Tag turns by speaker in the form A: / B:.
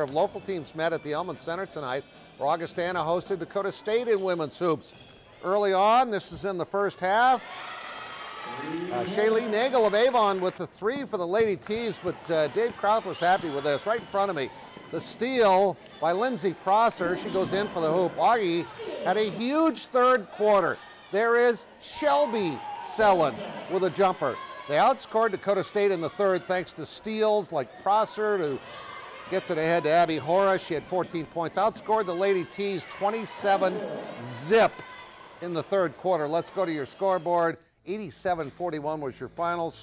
A: of local teams met at the Elmen Center tonight, where Augustana hosted Dakota State in women's hoops. Early on, this is in the first half. Uh, Shaylee Nagel of Avon with the three for the Lady Tees, but uh, Dave Krauth was happy with this. Right in front of me, the steal by Lindsay Prosser. She goes in for the hoop. Augie had a huge third quarter. There is Shelby Sellen with a jumper. They outscored Dakota State in the third thanks to steals like Prosser who gets it ahead to Abby Hora. She had 14 points. Outscored the Lady Tees 27 zip in the third quarter. Let's go to your scoreboard. 87 41 was your finals.